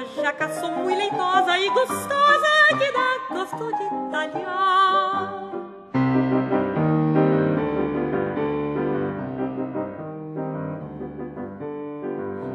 jaca, sou muito leitosa e gostosa, que dá gosto de talhar.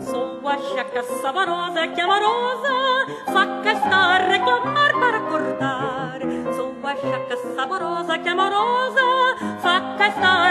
Sou a jaca saborosa, que amorosa, faca está a reclamar para cortar. Sou a jaca saborosa, que amorosa, faca está a